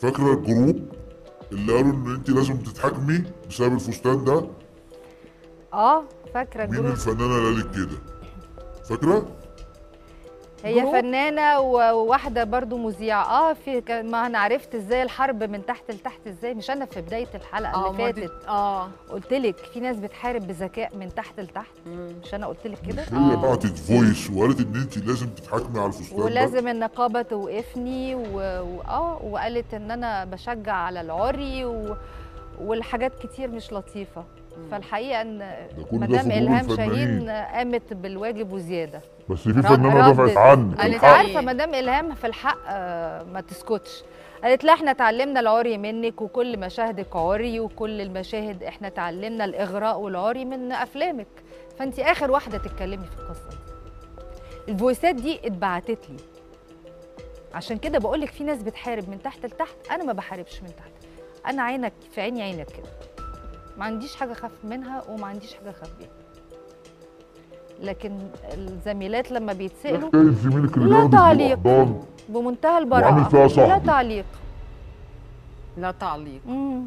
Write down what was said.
فاكرة ال group؟ اللي قالوا إن انت لازم تتحاكمي بسبب الفستان ده؟ آه فاكرة مين ال group. الفنانة اللي قالت كده؟ فاكرة؟ هي group؟ فنانة وواحدة برضو مذيعة. آه في ما أنا عرفت إزاي الحرب من تحت لتحت إزاي. مش أنا في بداية الحلقة اللي ما فاتت. آه. قلت لك في ناس بتحارب بذكاء من تحت لتحت. مم. مش أنا قلت لك كده؟ هي بعتت voice وقالت إن انت لازم تتحاكمي على الفستان ده؟ ولازم النقابة توقفني و... و... آه وقالت إن أنا بشجع على العري و... والحاجات كتير مش لطيفة. فالحقيقة إن مدام إلهام. شاهين قامت بالواجب وزيادة. بس في فنانه ردت. دافعت عنك قالت؟ عارفة مدام إلهام في الحق آه، ما تسكتش. قالت لا إحنا اتعلمنا العري منك وكل مشاهدك عري وكل المشاهد إحنا اتعلمنا الإغراء والعري من أفلامك. فأنت آخر واحدة تتكلمي في القصة. دي الفويسات دي اتبعتت لي. عشان كده بقول لك في ناس بتحارب من تحت لتحت أنا ما بحاربش من تحت. أنا عينك في عيني عينك كده ما عنديش حاجة أخاف منها وما عنديش حاجة أخاف بيها لكن الزميلات لما بيتسألوا حكايه زميلك اللي لا تعليق. بمنتهى فيها لا. تعليق لا تعليق مم.